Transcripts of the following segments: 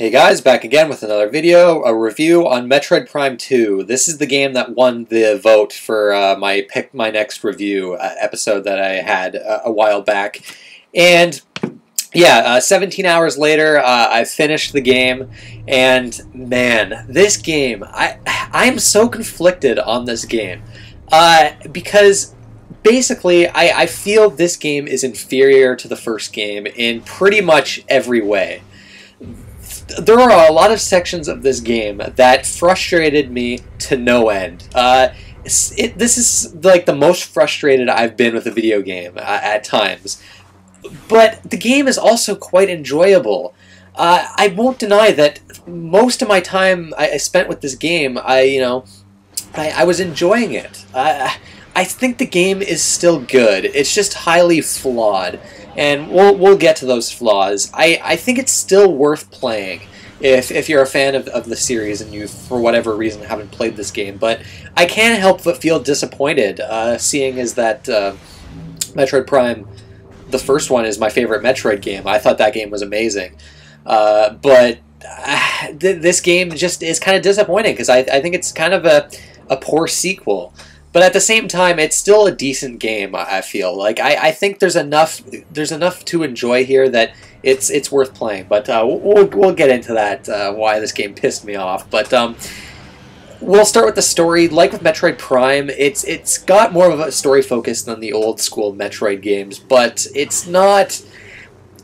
Hey guys, back again with another video, a review on Metroid Prime 2. This is the game that won the vote for uh, my Pick My Next Review uh, episode that I had uh, a while back. And yeah, uh, 17 hours later, uh, I finished the game, and man, this game, I, I am so conflicted on this game. Uh, because basically, I, I feel this game is inferior to the first game in pretty much every way there are a lot of sections of this game that frustrated me to no end. Uh, it, this is like the most frustrated I've been with a video game uh, at times. But the game is also quite enjoyable. Uh, I won't deny that most of my time I, I, spent with this game, I you know, I, I was enjoying it. I, I think the game is still good. It's just highly flawed and we'll we'll get to those flaws. I, I think it's still worth playing if if you're a fan of, of the series and you for whatever reason haven't played this game. But I can't help but feel disappointed, uh, seeing as that uh, Metroid Prime, the first one, is my favorite Metroid game. I thought that game was amazing, uh, but uh, th this game just is kind of disappointing because I, I think it's kind of a a poor sequel. But at the same time, it's still a decent game. I feel like I, I think there's enough there's enough to enjoy here that it's it's worth playing. But uh, we'll we'll get into that uh, why this game pissed me off. But um, we'll start with the story. Like with Metroid Prime, it's it's got more of a story focus than the old school Metroid games, but it's not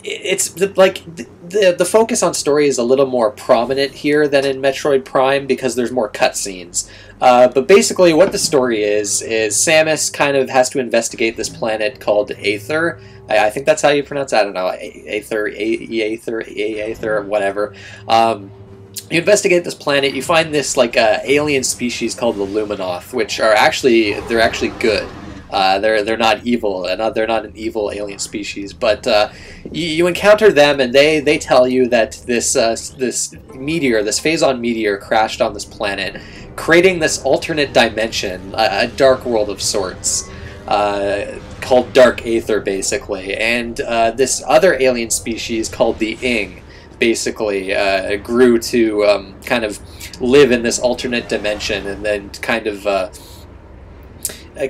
it's the, like the, the, focus on story is a little more prominent here than in Metroid Prime because there's more cutscenes. Uh, but basically, what the story is is Samus kind of has to investigate this planet called Aether. I, I think that's how you pronounce. it. I don't know, Aether, Aether, Aether, whatever. Um, you investigate this planet. You find this like uh, alien species called the Luminoth, which are actually they're actually good. Uh, they're they're not evil, and they're not an evil alien species. But uh, you, you, encounter them, and they, they tell you that this uh, this meteor, this Phazon meteor, crashed on this planet, creating this alternate dimension, a, a dark world of sorts, uh, called Dark Aether, basically. And uh, this other alien species called the Ing, basically uh, grew to um, kind of live in this alternate dimension, and then kind of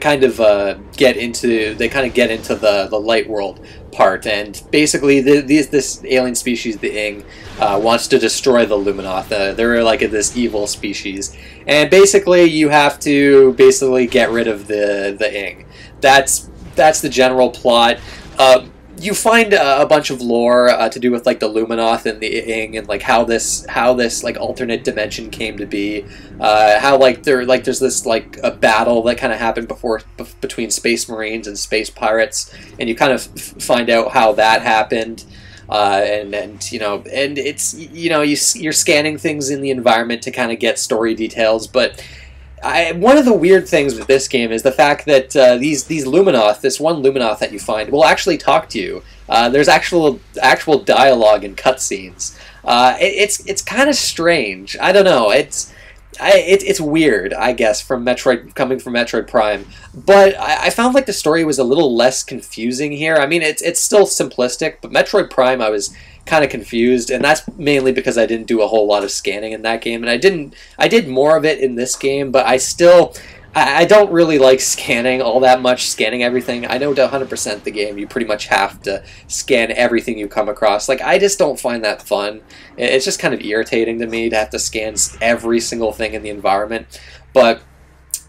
kind of uh, get into they kind of get into the the light world part and basically the, these this alien species the Ing uh, wants to destroy the Luminoth uh, they're like this evil species. And basically you have to basically get rid of the the Ing that's that's the general plot. Uh, you find a, a, bunch of lore uh, to do with like the Luminoth and the Ing and like how this how this like alternate dimension came to be, uh, how like there like there's this like a battle that kind of happened before between Space Marines and Space Pirates, and you kind of find out how that happened. Uh, and and you know and it's you know you you're scanning things in the environment to kind of get story details, but I, one of the weird things with this game is the fact that uh, these these Luminoth, this one Luminoth that you find, will actually talk to you. Uh, there's actual actual dialogue and cutscenes. Uh, it, it's it's kind of strange. I don't know. It's I, it, it's weird, I guess, from Metroid coming from Metroid Prime. But I, I, found like the story was a little less confusing here. I mean, it's it's still simplistic, but Metroid Prime, I was kind of confused, and that's mainly because I didn't do a whole lot of scanning in that game, and I didn't. I did more of it in this game, but I still. I, I don't really like scanning all that much, scanning everything. I know to 100% the game, you pretty much have to scan everything you come across. Like, I just don't find that fun. It's just kind of irritating to me to have to scan every single thing in the environment. But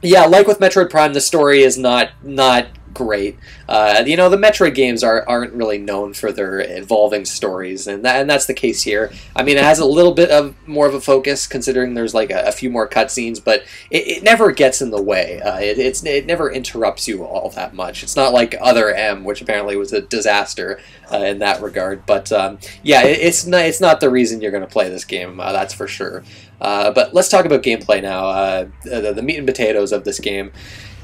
yeah, like with Metroid Prime, the story is not not great. Uh, you know, the Metroid games are, aren't really known for their evolving stories, and that, and that's the case here. I mean, it has a little bit of more of a focus, considering there's like a, a few more cutscenes, but it, it, never gets in the way. Uh, it, it's it never interrupts you all that much. It's not like Other M, which apparently was a disaster uh, in that regard. But um, yeah, it, it's not it's not the reason you're going to play this game. Uh, that's for sure. Uh, but let's talk about gameplay now. Uh, the, the meat and potatoes of this game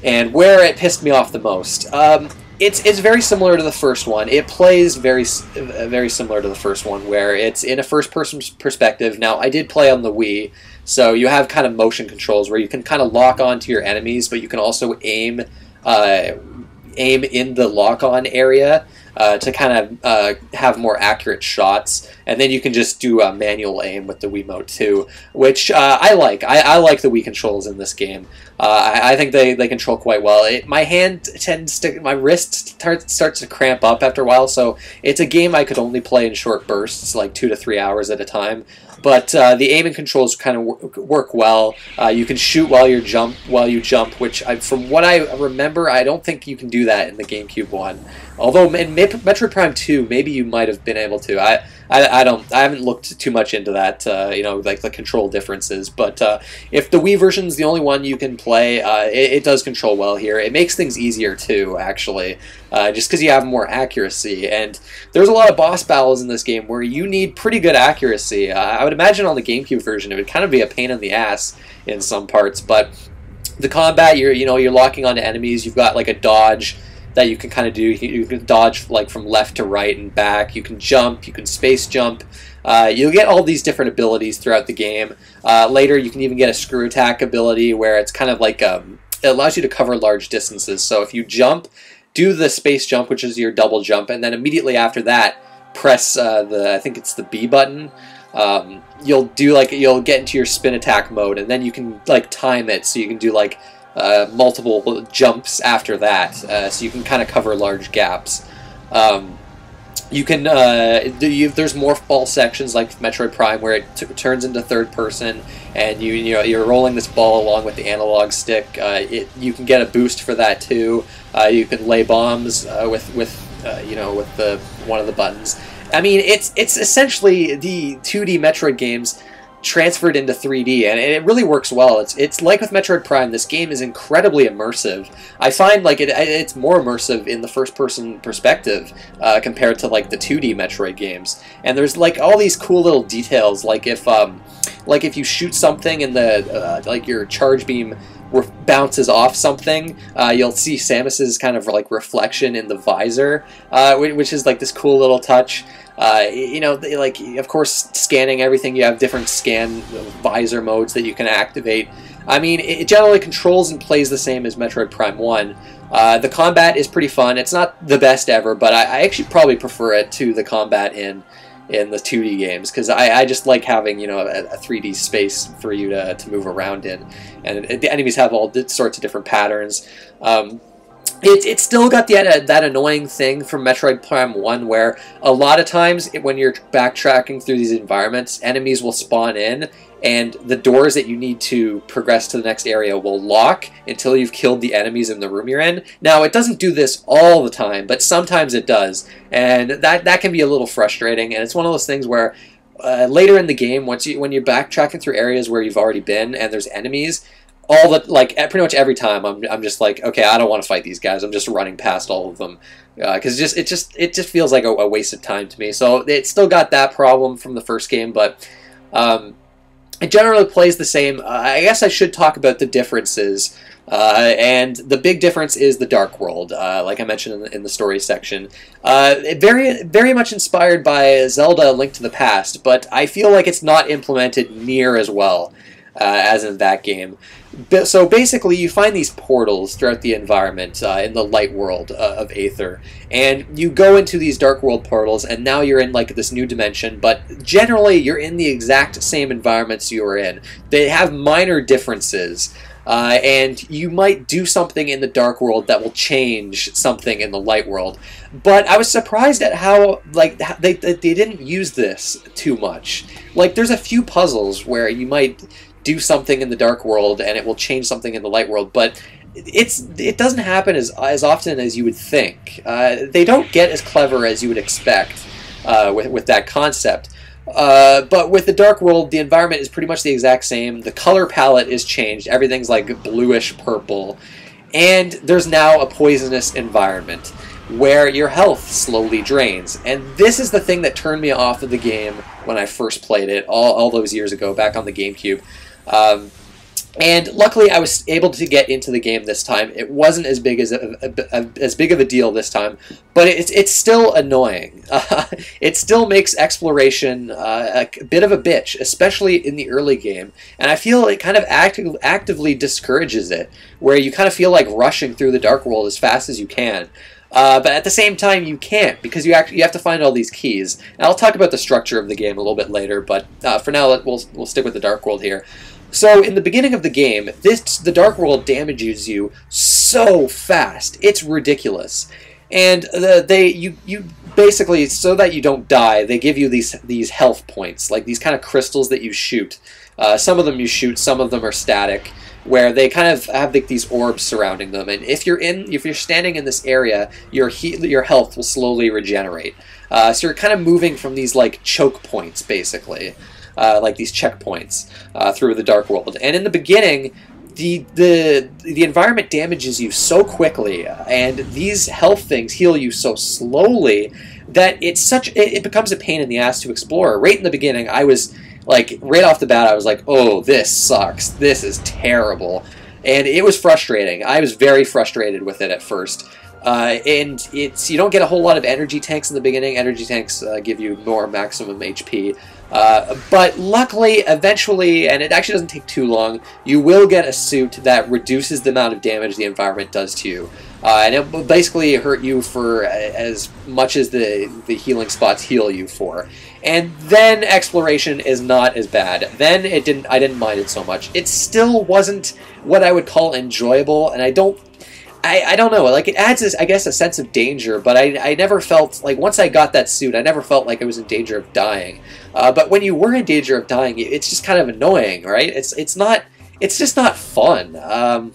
and where it pissed me off the most. Um, it's it's very similar to the first one. It plays very very similar to the first one, where it's in a first person perspective. Now, I did play on the Wii, so you have kind of motion controls where you can kind of lock onto your enemies, but you can also aim uh, aim in the lock on area. uh, to kind of uh, have more accurate shots, and then you can just do a manual aim with the Wiimote too, which uh, I like. I, I, like the Wii controls in this game. Uh, I, I, think they, they control quite well. It, my hand tends to, my wrist start, starts to cramp up after a while, so it's a game I could only play in short bursts, like two to three hours at a time. But uh, the and controls kind of work well. Uh, you can shoot while you jump while you jump, which I, from what I remember, I don't think you can do that in the GameCube one. Although in Metroid Prime Two, maybe you might have been able to. I I, I don't I haven't looked too much into that. Uh, you know, like the control differences. But uh, if the Wii version is the only one you can play, uh, it, it, does control well here. It makes things easier too, actually, uh, just because you have more accuracy. And there's a lot of boss battles in this game where you need pretty good accuracy. Uh, I would imagine on the GameCube version it would kind of be a pain in the ass in some parts, but the combat you're you know you're locking onto enemies. You've got like a dodge that you can kind of do. You can dodge like from left to right and back. You can jump. You can space jump. Uh, you'll get all these different abilities throughout the game. Uh, later, you can even get a screw attack ability where it's kind of like um, it allows you to cover large distances. So if you jump, do the space jump, which is your double jump, and then immediately after that, press uh, the I think it's the B button. Um, you'll do like you'll get into your spin attack mode, and then you can like time it so you can do like uh, multiple jumps after that, uh, so you can kind of cover large gaps. Um, you can uh, you, there's more ball sections like Metroid Prime where it turns into third person, and you you know you're rolling this ball along with the analog stick. Uh, it, you can get a boost for that too. Uh, you can lay bombs with with you know with the one of the buttons. I mean, it's it's essentially the 2D Metroid games transferred into 3D, and it really works well. It's it's like with Metroid Prime. This game is incredibly immersive. I find like it it's more immersive in the first person perspective uh, compared to like the 2D Metroid games. And there's like all these cool little details, like if um, like if you shoot something and the uh, like your charge beam bounces off something, uh, you'll see Samus's kind of like reflection in the visor, uh, which is like this cool little touch. Uh, you know, like of course, scanning everything. You have different scan visor modes that you can activate. I mean, it generally controls and plays the same as Metroid Prime One. Uh, the combat is pretty fun. It's not the best ever, but I, I actually probably prefer it to the combat in in the 2D games because I, I just like having you know a, a, 3D space for you to, to move around in, and the enemies have all sorts of different patterns. Um, it, it's still got the, uh, that annoying thing from Metroid Prime 1 where a lot of times when you're backtracking through these environments, enemies will spawn in and the doors that you need to progress to the next area will lock until you've killed the enemies in the room you're in. Now, it doesn't do this all the time, but sometimes it does, and that, that can be a little frustrating, and it's one of those things where uh, later in the game, once you when you're backtracking through areas where you've already been and there's enemies, all the like pretty much every time I'm, I'm just like okay I don't want to fight these guys I'm just running past all of them because uh, just it just it just feels like a, a, waste of time to me so it still got that problem from the first game but um, it generally plays the same uh, I guess I should talk about the differences uh, and the big difference is the Dark World, uh, like I mentioned in the, in the story section. Uh, very, very much inspired by Zelda: Link to the Past, but I feel like it's not implemented near as well uh, as in that game. So basically, you find these portals throughout the environment uh, in the light world uh, of Aether, and you go into these dark world portals, and now you're in like this new dimension. But generally, you're in the exact same environments you were in. They have minor differences. Uh, and you might do something in the dark world that will change something in the light world. But I was surprised at how like they they didn't use this too much. Like there's a few puzzles where you might do something in the dark world and it will change something in the light world, but it's it doesn't happen as as often as you would think. Uh, they don't get as clever as you would expect uh, with with that concept. Uh, but with the Dark World, the environment is pretty much the exact same. The color palette is changed. Everything's like bluish purple. And there's now a poisonous environment where your health slowly drains. And this is the thing that turned me off of the game when I first played it all, all those years ago back on the GameCube. Um, and luckily, I was able to get into the game this time. It wasn't as big as a, a, a as big of a deal this time, but it's it's still annoying. Uh, it still makes exploration uh, a bit of a bitch, especially in the early game. And I feel it kind of active, actively discourages it, where you kind of feel like rushing through the dark world as fast as you can. Uh, but at the same time, you can't because you actually you have to find all these keys. And I'll talk about the structure of the game a little bit later, but uh, for now, we'll we'll stick with the Dark World here. So in the beginning of the game, this the Dark World damages you so fast, it's ridiculous. And the, they you you basically so that you don't die, they give you these these health points, like these kind of crystals that you shoot. Uh, some of them you shoot, some of them are static, where they kind of have like these orbs surrounding them. And if you're in, if you're standing in this area, your he, your health will slowly regenerate. Uh, so you're kind of moving from these like choke points, basically, uh, like these checkpoints uh, through the dark world. And in the beginning, the the the environment damages you so quickly, and these health things heal you so slowly that it's such it, it becomes a pain in the ass to explore. Right in the beginning, I was like right off the bat, I was like, "Oh, this sucks. This is terrible," and it was frustrating. I was very frustrated with it at first. Uh, and it's you don't get a whole lot of energy tanks in the beginning. Energy tanks uh, give you more maximum HP, uh, but luckily, eventually, and it actually doesn't take too long, you will get a suit that reduces the amount of damage the environment does to you. Uh, and it will basically hurt you for as much as the, the healing spots heal you for. And then exploration is not as bad. Then it didn't I didn't mind it so much. It still wasn't what I would call enjoyable, and I don't I, I don't know. Like it adds, this, I guess, a sense of danger. But I, I never felt like once I got that suit, I never felt like I was in danger of dying. Uh, but when you were in danger of dying, it's just kind of annoying, right? It's it's not. It's just not fun. Um,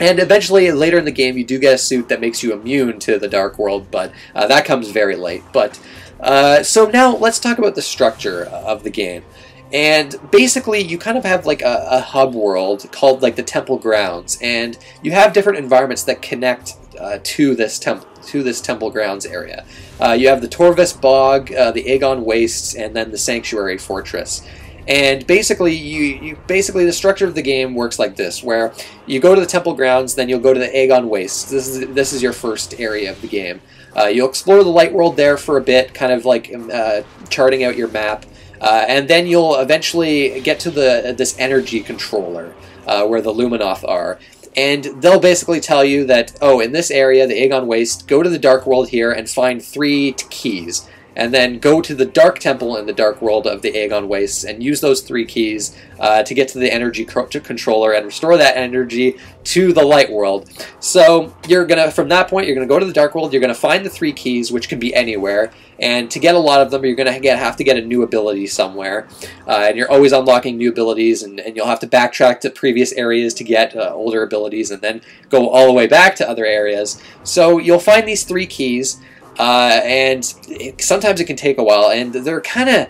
and eventually, later in the game, you do get a suit that makes you immune to the Dark World, but uh, that comes very late. But uh, so now let's talk about the structure of the game. And basically, you kind of have like a, a, hub world called like the Temple Grounds, and you have different environments that connect uh, to this temple to this Temple Grounds area. Uh, you have the Torvus Bog, uh, the Agon Wastes, and then the Sanctuary Fortress. And basically, you, you basically the structure of the game works like this, where you go to the Temple Grounds, then you'll go to the Agon Wastes. This is this is your first area of the game. Uh, you'll explore the Light World there for a bit, kind of like um, uh, charting out your map. Uh, and then you'll eventually get to the this energy controller uh, where the Luminoth are. And they'll basically tell you that, oh, in this area, the Agon Waste, go to the Dark World here and find three keys and then go to the Dark Temple in the Dark World of the Agon Wastes and use those three keys uh, to get to the energy controller and restore that energy to the Light World. So you're gonna, from that point, you're gonna go to the Dark World. You're gonna find the three keys, which can be anywhere. And to get a lot of them, you're gonna get, have to get a new ability somewhere. Uh, and you're always unlocking new abilities, and, and, you'll have to backtrack to previous areas to get uh, older abilities, and then go all the way back to other areas. So you'll find these three keys. Uh, and it, sometimes it can take a while, and they're kind of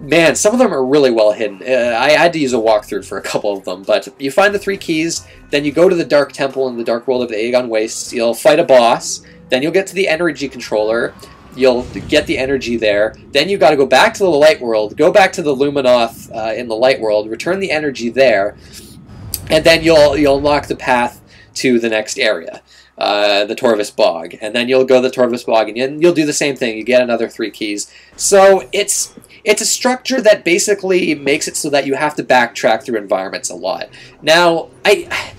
man, some of them are really well hidden. Uh, I had to use a walkthrough for a couple of them, but you find the three keys, then you go to the Dark Temple in the Dark World of the Agon Wastes, you'll fight a boss, then you'll get to the energy controller, you'll get the energy there, then you've got to go back to the Light World, go back to the Luminoth uh, in the Light World, return the energy there, and then you'll, you'll unlock the path to the next area uh, the Torvus Bog, and then you'll go to the Torvus Bog, and you'll do the same thing. You get another three keys. So it's it's a structure that basically makes it so that you have to backtrack through environments a lot. Now, I.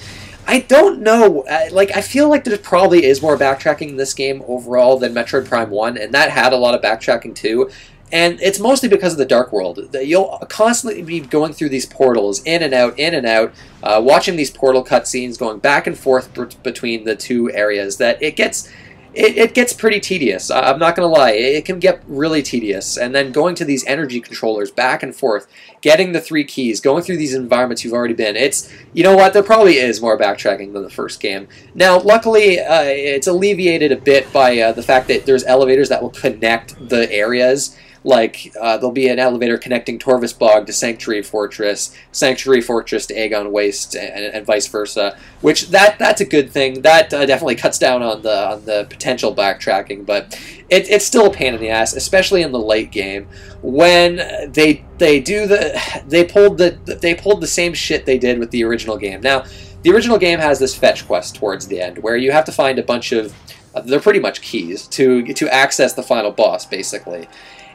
I don't know. Uh, like, I feel like there probably is more backtracking in this game overall than Metroid Prime 1, and that had a lot of backtracking too. And it's mostly because of the Dark World. That you'll constantly be going through these portals, in and out, in and out, uh, watching these portal cutscenes, going back and forth between the two areas. That it gets, it, it gets pretty tedious. I'm not gonna lie, it can get really tedious. And then going to these energy controllers back and forth, getting the three keys, going through these environments you've already been. It's, you know what? There probably is more backtracking than the first game. Now, luckily, uh, it's alleviated a bit by uh, the fact that there's elevators that will connect the areas like uh, there'll be an elevator connecting Torvus Bog to Sanctuary Fortress, Sanctuary Fortress to Agon Waste, and, and vice versa. Which that that's a good thing. That uh, definitely cuts down on the on the potential backtracking, but it, it's still a pain in the ass, especially in the late game when they they do the they pulled the they pulled the same shit they did with the original game. Now, the original game has this fetch quest towards the end where you have to find a bunch of they're pretty much keys to to access the final boss basically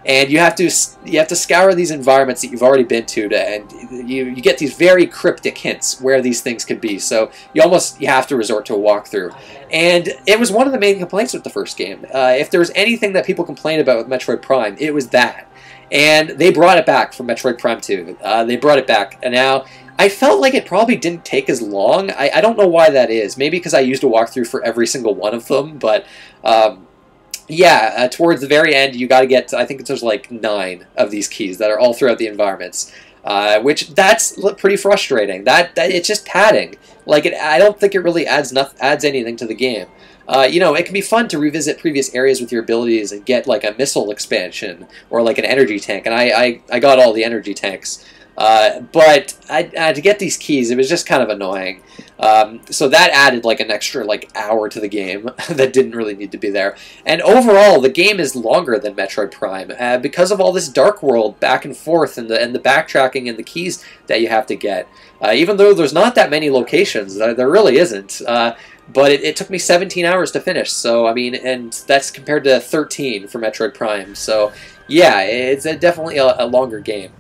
and you have to you have to scour these environments that you've already been to, to and you you get these very cryptic hints where these things could be. So you almost you have to resort to a walkthrough, and it was one of the main complaints with the first game. Uh, if there was anything that people complained about with Metroid Prime, it was that. And they brought it back for Metroid Prime 2. Uh, they brought it back, and now I felt like it probably didn't take as long. I, I don't know why that is. Maybe because I used a walkthrough for every single one of them, but um, yeah, uh, towards the very end, you got to get. I think there's like nine of these keys that are all throughout the environments, uh, which that's pretty frustrating. That, that it's just padding. Like it, I don't think it really adds nothing, adds anything to the game. Uh, you know, it can be fun to revisit previous areas with your abilities and get like a missile expansion or like an energy tank. And I, I, I got all the energy tanks. Uh, but I, I, to get these keys, it was just kind of annoying. Um, so that added like an extra like hour to the game that didn't really need to be there. And overall, the game is longer than Metroid Prime uh, because of all this dark world back and forth and the and the backtracking and the keys that you have to get. Uh, even though there's not that many locations, there really isn't. Uh, but it, it, took me 17 hours to finish. So I mean, and that's compared to 13 for Metroid Prime. So yeah, it's a, definitely a, a longer game.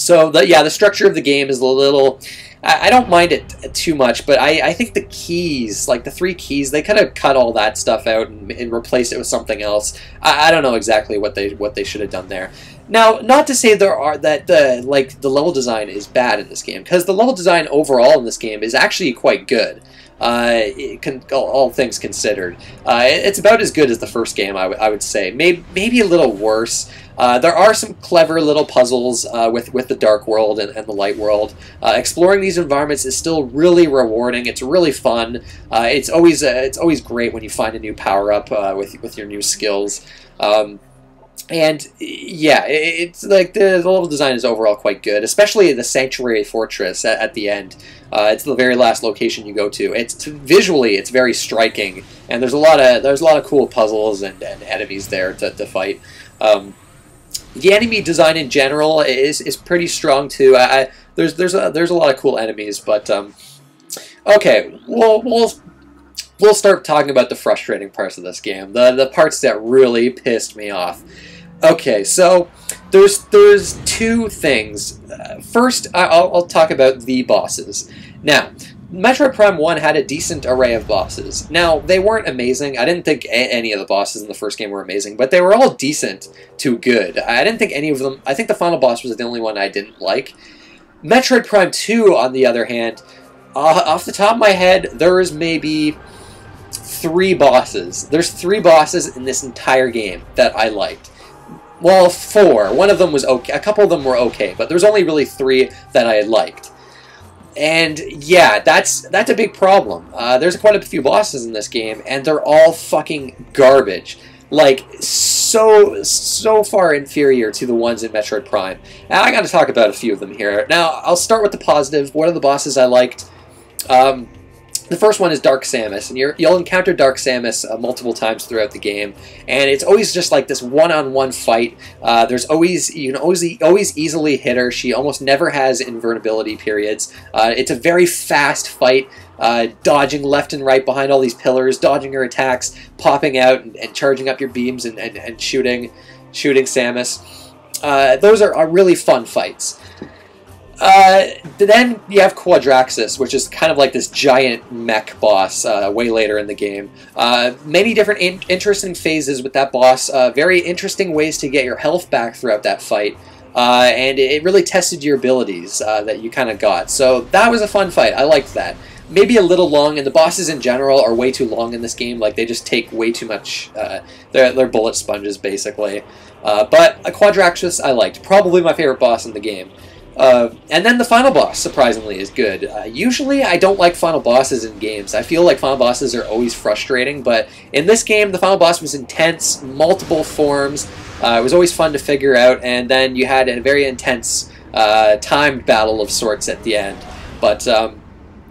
So the, yeah, the structure of the game is a little. I, I don't mind it too much, but I, I think the keys, like the three keys, they kind of cut all that stuff out and, and replaced it with something else. I, I don't know exactly what they what they should have done there. Now, not to say there are that the like the level design is bad in this game, because the level design overall in this game is actually quite good. Uh, can, all, all, things considered, uh, it's about as good as the first game. I, I would say, maybe maybe a little worse. Uh, there are some clever little puzzles uh, with, with the dark world and, and the light world. Uh, exploring these environments is still really rewarding. It's really fun. Uh, it's always uh, it's always great when you find a new power up uh, with with your new skills. Um, and yeah, it's like the, the, level design is overall quite good, especially the Sanctuary Fortress at, at the end. it's the very last location you go to. It's visually it's very striking, and there's a lot of there's a lot of cool puzzles and, and enemies there to, to fight. Um, the enemy design in general is is pretty strong too. I, I there's there's a there's a lot of cool enemies, but um, okay, we'll we'll we'll start talking about the frustrating parts of this game, the the parts that really pissed me off. Okay, so there's there's two things. First, I'll, I'll talk about the bosses. Now, Metroid Prime 1 had a decent array of bosses. Now, they weren't amazing. I didn't think any of the bosses in the first game were amazing, but they were all decent to good. I didn't think any of them... I think the final boss was the only one I didn't like. Metroid Prime 2, on the other hand, uh, off the top of my head, there is maybe three bosses. There's three bosses in this entire game that I liked. Well, four. One of them was okay. A couple of them were okay, but there's only really three that I liked. And yeah, that's that's a big problem. Uh, there's quite a few bosses in this game, and they're all fucking garbage. Like so so far inferior to the ones in Metroid Prime. Now I got to talk about a few of them here. Now I'll start with the positive. One of the bosses I liked. Um, the first one is Dark Samus, and you will encounter Dark Samus uh, multiple times throughout the game, and it's always just like this one-on-one fight. Uh, there's always you can always always easily hit her. She almost never has invulnerability periods. Uh, it's a very fast fight. Uh, dodging left and right behind all these pillars, dodging her attacks, popping out and, and charging up your beams and, and, and shooting, shooting Samus. Uh, those are, are really fun fights. Uh, then you have Quadraxis, which is kind of like this giant mech boss uh, way later in the game. Uh, many different in interesting phases with that boss. Uh, very interesting ways to get your health back throughout that fight. Uh, and it really tested your abilities uh, that you kind of got. So that was a fun fight. I liked that. Maybe a little long, and the bosses in general are way too long in this game. Like, they just take way too much. they're, they're bullet sponges, basically. but a Quadraxis I liked. Probably my favorite boss in the game. Uh, and then the final boss, surprisingly, is good. Uh, usually, I don't like final bosses in games. I feel like final bosses are always frustrating, but in this game, the final boss was intense, multiple forms. Uh, it was always fun to figure out, and then you had a very intense uh, timed battle of sorts at the end. But um,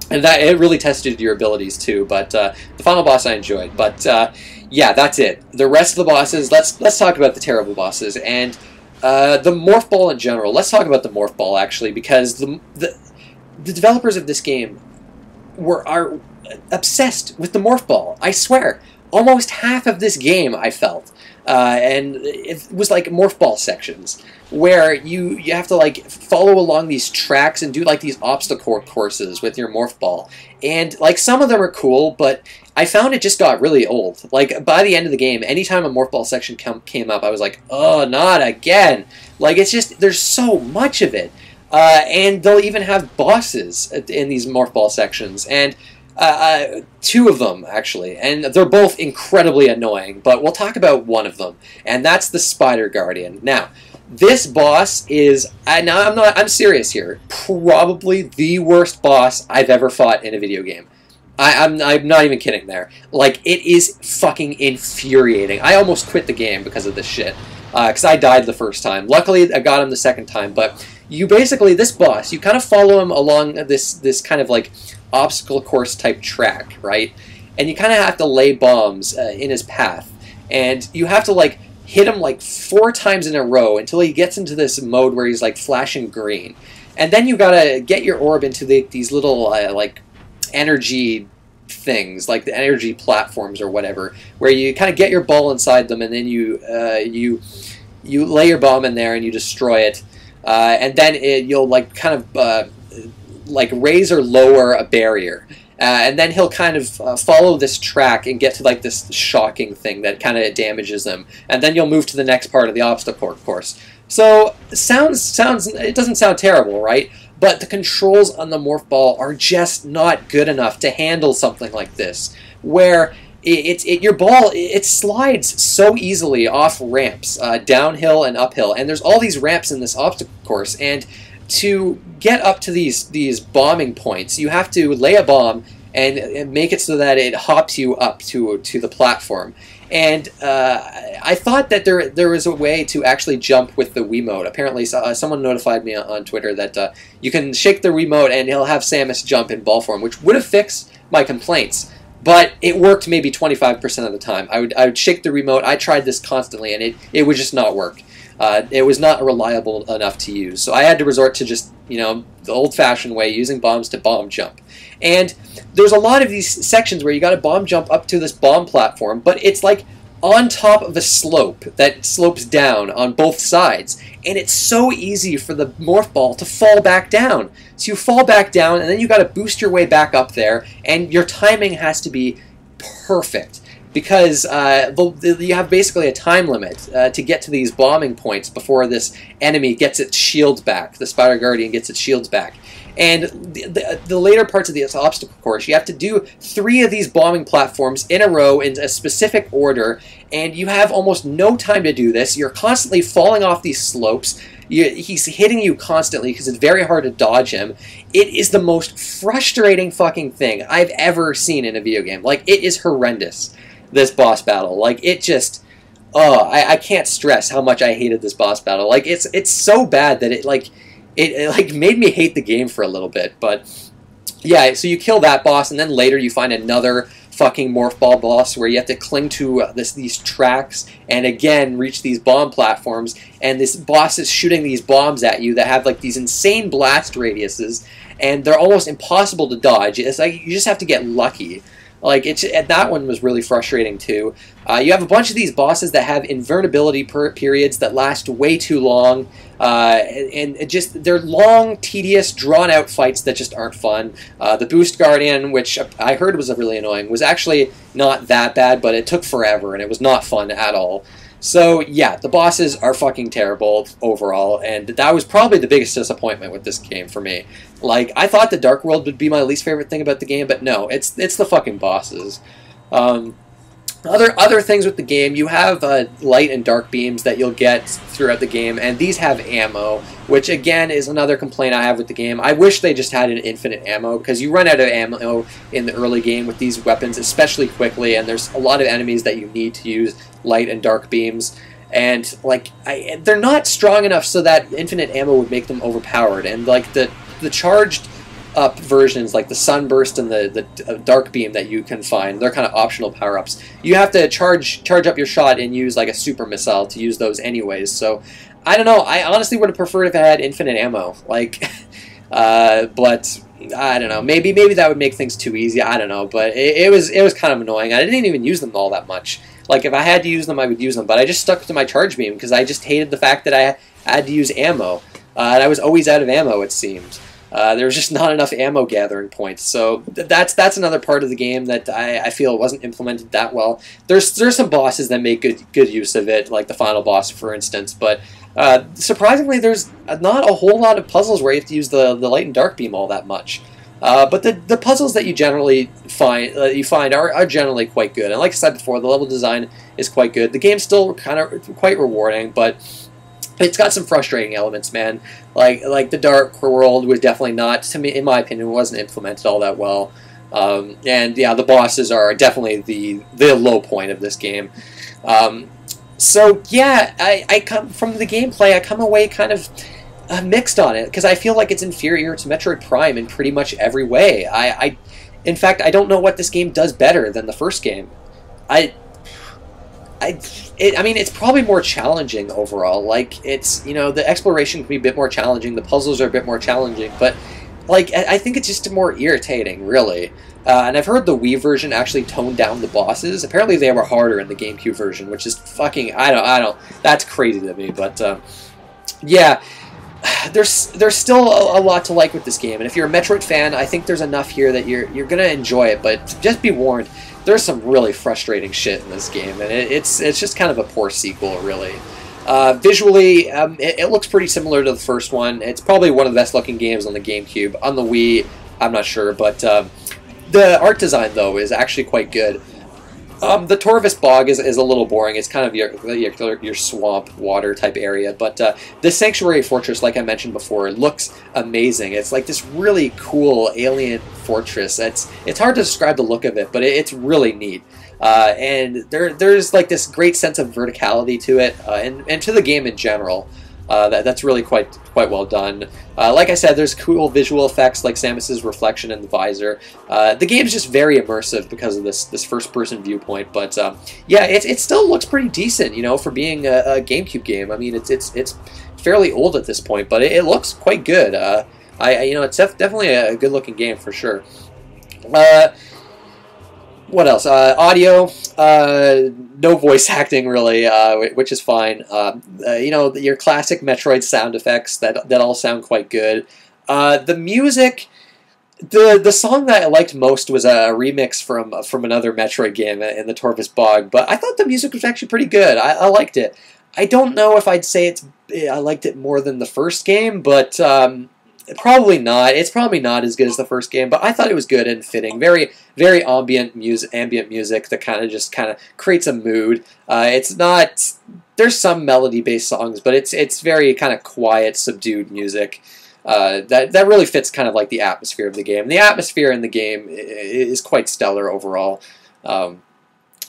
and that it really tested your abilities too. But uh, the final boss I enjoyed. But uh, yeah, that's it. The rest of the bosses. Let's let's talk about the terrible bosses and. Uh, the Morph Ball in general. Let's talk about the Morph Ball actually, because the the, the developers of this game were are obsessed with the Morph Ball. I swear, almost half of this game I felt uh, and it was like morph ball sections where you you have to like follow along these tracks and do like these obstacle courses with your morph ball and like some of them are cool but i found it just got really old like by the end of the game anytime a morph ball section came up i was like oh not again like it's just there's so much of it uh, and they'll even have bosses in these morph ball sections and uh, uh, two of them actually, and they're both incredibly annoying. But we'll talk about one of them, and that's the Spider Guardian. Now, this boss is I, now I'm not I'm serious here. Probably the worst boss I've ever fought in a video game. I, am I'm, I'm not even kidding there. Like it is fucking infuriating. I almost quit the game because of this shit. Because uh, I died the first time. Luckily, I got him the second time. But you basically this boss, you kind of follow him along this this kind of like obstacle course type track, right? And you kind of have to lay bombs uh, in his path, and you have to like hit him like four times in a row until he gets into this mode where he's like flashing green. And then you gotta get your orb into the, these little uh, like energy things, like the energy platforms or whatever, where you kind of get your ball inside them, and then you uh, you you lay your bomb in there and you destroy it, uh, and then it, you'll like kind of uh, like raise or lower a barrier. Uh, and then he'll kind of uh, follow this track and get to like this shocking thing that kind of damages him, and then you'll move to the next part of the obstacle course. So sounds sounds it doesn't sound terrible, right? But the controls on the morph ball are just not good enough to handle something like this, where it, it, it, your ball it slides so easily off ramps uh, downhill and uphill and there's all these ramps in this obstacle course and to get up to these these bombing points, you have to lay a bomb and, and make it so that it hops you up to to the platform. And uh, I thought that there there was a way to actually jump with the Wiimote. Apparently, uh, someone notified me on Twitter that uh, you can shake the Wiimote and he'll have Samus jump in ball form, which would have fixed my complaints. But it worked maybe 25% of the time. I would I would shake the remote. I tried this constantly, and it, it would just not work uh, it was not reliable enough to use. So I had to resort to just, you know, the old fashioned way, using bombs to bomb jump. And there's a lot of these sections where you got to bomb jump up to this bomb platform, but it's like on top of a slope that slopes down on both sides. And it's so easy for the morph ball to fall back down. So you fall back down, and then you got to boost your way back up there, and your timing has to be perfect because uh, you have basically a time limit uh, to get to these bombing points before this enemy gets its shields back. The Spider Guardian gets its shields back. And the, the, the, later parts of this obstacle course, you have to do three of these bombing platforms in a row in a specific order, and you have almost no time to do this. You're constantly falling off these slopes. You, he's hitting you constantly because it's very hard to dodge him. It is the most frustrating fucking thing I've ever seen in a video game. Like, it is horrendous this boss battle. Like it just oh, I, I can't stress how much I hated this boss battle. Like it's it's so bad that it like it, it like made me hate the game for a little bit. But yeah, so you kill that boss, and then later you find another fucking morph ball boss where you have to cling to uh, this these tracks and again reach these bomb platforms and this boss is shooting these bombs at you that have like these insane blast radiuses and they're almost impossible to dodge it's like you just have to get lucky like it's that one was really frustrating too. Uh, you have a bunch of these bosses that have invertibility per- periods that last way too long, uh, and, just they're long, tedious, drawn out fights that just aren't fun. Uh, the Boost Guardian, which I heard was really annoying, was actually not that bad, but it took forever and it was not fun at all. So yeah, the bosses are fucking terrible overall, and that was probably the biggest disappointment with this game for me. Like I thought the Dark World would be my least favorite thing about the game, but no, it's it's the fucking bosses. Um, other other things with the game, you have uh, light and dark beams that you'll get throughout the game, and these have ammo, which again is another complaint I have with the game. I wish they just had an infinite ammo because you run out of ammo in the early game with these weapons, especially quickly, and there's a lot of enemies that you need to use light and dark beams, and like I, they're not strong enough so that infinite ammo would make them overpowered, and like the the charged up versions like the sunburst and the, the uh, dark beam that you can find they're kind of optional power-ups you have to charge charge up your shot and use like a super missile to use those anyways so i don't know i honestly would have preferred if I had infinite ammo like uh, but i don't know maybe maybe that would make things too easy i don't know but it, it was it was kind of annoying i didn't even use them all that much Like if I had to use them, I would use them. But I just stuck to my charge beam because I just hated the fact that I had to use ammo, uh, and I was always out of ammo. It seemed. Uh, there was just not enough ammo gathering points. So th- that's that's another part of the game that I, I feel wasn't implemented that well. There's there's some bosses that make good good use of it, like the final boss, for instance. But uh, surprisingly, there's not a whole lot of puzzles where you have to use the, the light and dark beam all that much. Uh, but the, the puzzles that you generally find uh, you find are, are generally quite good. And like I said before, the level design is quite good. The game's still kind of quite rewarding, but it's got some frustrating elements, man. Like like the Dark World was definitely not, to me, in my opinion, wasn't implemented all that well. Um, and yeah, the bosses are definitely the the low point of this game. Um, so yeah, I, I come from the gameplay. I come away kind of uh, mixed on it because I feel like it's inferior to Metroid Prime in pretty much every way. I, I, in fact, I don't know what this game does better than the first game. I I, it, I mean, it's probably more challenging overall. Like, it's, you know, the exploration can be a bit more challenging, the puzzles are a bit more challenging, but, like, I think it's just more irritating, really. Uh, and I've heard the Wii version actually toned down the bosses. Apparently they were harder in the GameCube version, which is fucking, I don't, I don't, that's crazy to me, but, uh, yeah. There's there's still a, a, lot to like with this game, and if you're a Metroid fan, I think there's enough here that you're you're gonna enjoy it. But just be warned, there's some really frustrating shit in this game, and it, it's it's just kind of a poor sequel, really. Uh, visually, um, it, it, looks pretty similar to the first one. It's probably one of the best looking games on the GameCube. On the Wii, I'm not sure, but um, the art design though is actually quite good. Um, the Torvus Bog is, is a little boring. It's kind of your, your, your swamp water type area. But uh, the Sanctuary Fortress, like I mentioned before, looks amazing. It's like this really cool alien fortress. It's it's hard to describe the look of it, but it, it's really neat. Uh, and there there's like this great sense of verticality to it, uh, and and to the game in general. Uh, that, that's really quite quite well done. Uh, like I said, there's cool visual effects like Samus's reflection in the visor. Uh, the game's just very immersive because of this this first person viewpoint. But um, yeah, it, it still looks pretty decent, you know, for being a, a, GameCube game. I mean, it's it's it's fairly old at this point, but it, it looks quite good. Uh, I you know, it's def definitely a good looking game for sure. Uh, what else? Uh, audio, uh, no voice acting really, uh, which is fine. Um, uh, you know, your classic Metroid sound effects that that all sound quite good. Uh, the music, the the song that I liked most was a remix from from another Metroid game in the Torvus Bog, but I thought the music was actually pretty good. I, I liked it. I don't know if I'd say it's I liked it more than the first game, but um, Probably not. It's probably not as good as the first game, but I thought it was good and fitting. Very, very ambient music, ambient music that kind of just kind of creates a mood. Uh, it's not. There's some melody-based songs, but it's it's very kind of quiet, subdued music. Uh, that that really fits kind of like the atmosphere of the game. The atmosphere in the game is quite stellar overall. Um,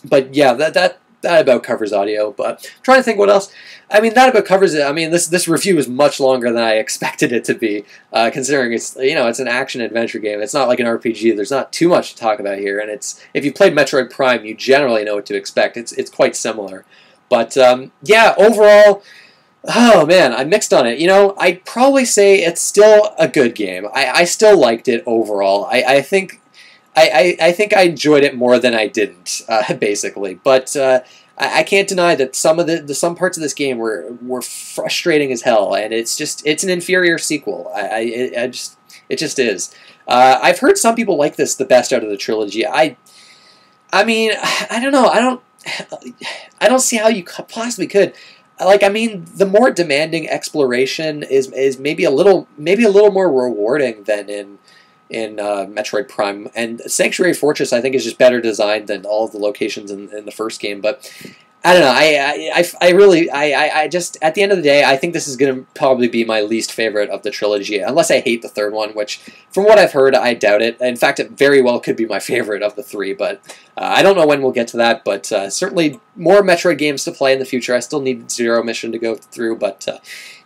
but yeah, that that that about covers audio. But I'm trying to think what else. I mean, that about covers it. I mean, this this review is much longer than I expected it to be, uh, considering it's you know it's an action adventure game. It's not like an RPG. There's not too much to talk about here, and it's if you played Metroid Prime, you generally know what to expect. It's it's quite similar, but um, yeah, overall. Oh man, I'm mixed on it. You know, I'd probably say it's still a good game. I, I still liked it overall. I, I think I, I, I, think I enjoyed it more than I didn't, uh, basically. But uh, I, I, can't deny that some of the, the, some parts of this game were were frustrating as hell, and it's just it's an inferior sequel. I, I, I just it just is. Uh, I've heard some people like this the best out of the trilogy. I I mean I don't know. I don't I don't see how you possibly could. Like I mean, the more demanding exploration is is maybe a little maybe a little more rewarding than in in uh, Metroid Prime. And Sanctuary Fortress, I think, is just better designed than all the locations in, in the first game. But I don't know. I I, I really I, I just at the end of the day, I think this is going to probably be my least favorite of the trilogy, unless I hate the third one, which from what I've heard, I doubt it. In fact, it very well could be my favorite of the three. But uh, I don't know when we'll get to that. But uh, certainly more Metroid games to play in the future. I still need Zero Mission to go through, but uh,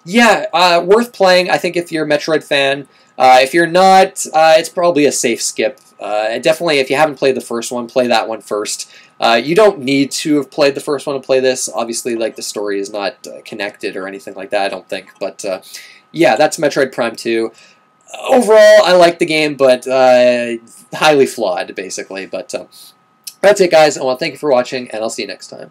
yeah, uh, worth playing. I think if you're a Metroid fan. Uh, if you're not, uh, it's probably a safe skip. Uh, definitely, if you haven't played the first one, play that one first. Uh, you don't need to have played the first one to play this. Obviously, like the story is not uh, connected or anything like that. I don't think, but uh, yeah, that's Metroid Prime Two. Overall, I like the game, but highly flawed, basically. But That's it, guys. I want to thank you for watching, and I'll see you next time.